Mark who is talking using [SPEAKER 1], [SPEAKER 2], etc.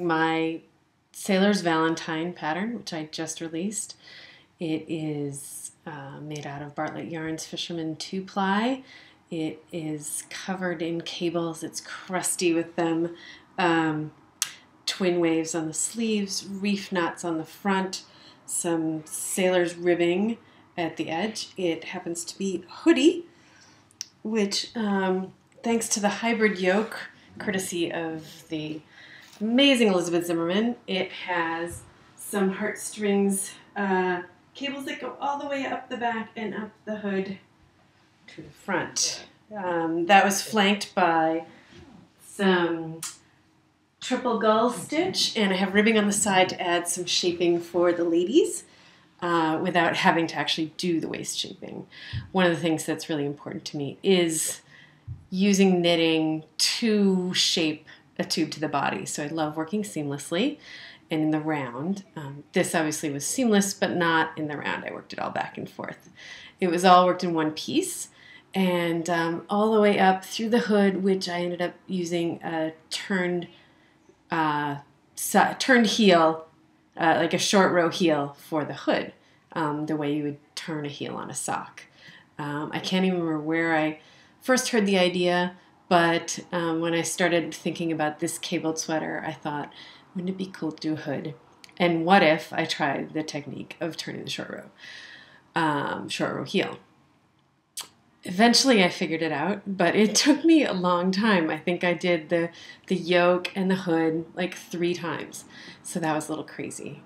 [SPEAKER 1] my Sailor's Valentine pattern, which I just released. It is uh, made out of Bartlett Yarns Fisherman 2 ply. It is covered in cables, it's crusty with them. Um, twin waves on the sleeves, reef knots on the front, some sailor's ribbing at the edge. It happens to be hoodie, which, um, thanks to the hybrid yoke, courtesy of the amazing Elizabeth Zimmermann. It has some heartstrings uh, cables that go all the way up the back and up the hood to the front. Um, that was flanked by some triple gull stitch, and I have ribbing on the side to add some shaping for the ladies. Uh, without having to actually do the waist shaping. One of the things that's really important to me is using knitting to shape a tube to the body. So I love working seamlessly and in the round. Um, this obviously was seamless, but not in the round. I worked it all back and forth. It was all worked in one piece and um, all the way up through the hood, which I ended up using a turned uh, turned heel, uh, like a short row heel for the hood, um, the way you would turn a heel on a sock. Um, I can't even remember where I first heard the idea, but um, when I started thinking about this cabled sweater, I thought, wouldn't it be cool to do hood? And what if I tried the technique of turning the short row, um, short row heel? Eventually, I figured it out, but it took me a long time. I think I did the the yoke and the hood like three times, so that was a little crazy.